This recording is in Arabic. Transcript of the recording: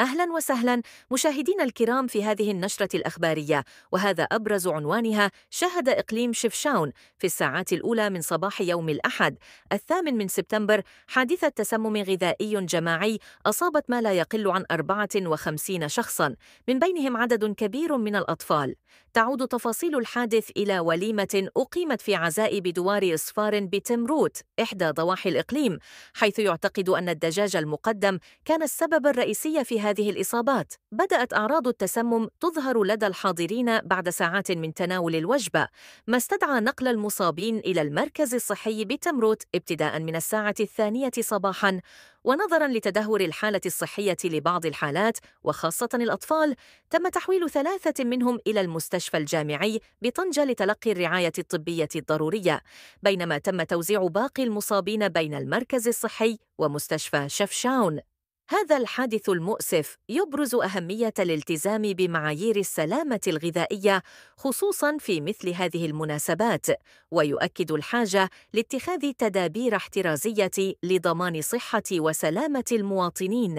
أهلا وسهلا مشاهدينا الكرام في هذه النشرة الأخبارية. وهذا أبرز عنوانها شهد إقليم شفشاون في الساعات الأولى من صباح يوم الأحد الثامن من سبتمبر حادثة تسمم غذائي جماعي أصابت ما لا يقل عن 54 شخصا من بينهم عدد كبير من الأطفال. تعود تفاصيل الحادث إلى وليمة أقيمت في عزاء بدوار إصفار بتمروت إحدى ضواحي الإقليم حيث يعتقد أن الدجاج المقدم كان السبب الرئيسي في هذه الإصابات. بدأت أعراض التسمم تظهر لدى الحاضرين بعد ساعات من تناول الوجبة ما استدعى نقل المصابين إلى المركز الصحي بتمروت ابتداء من الساعة الثانية صباحاً. ونظراً لتدهور الحالة الصحية لبعض الحالات وخاصة الأطفال تم تحويل ثلاثة منهم إلى المستشفى الجامعي بطنجة لتلقي الرعاية الطبية الضرورية. بينما تم توزيع باقي المصابين بين المركز الصحي ومستشفى شفشاون. هذا الحادث المؤسف يبرز أهمية الالتزام بمعايير السلامة الغذائية خصوصاً في مثل هذه المناسبات، ويؤكد الحاجة لاتخاذ تدابير احترازية لضمان صحة وسلامة المواطنين.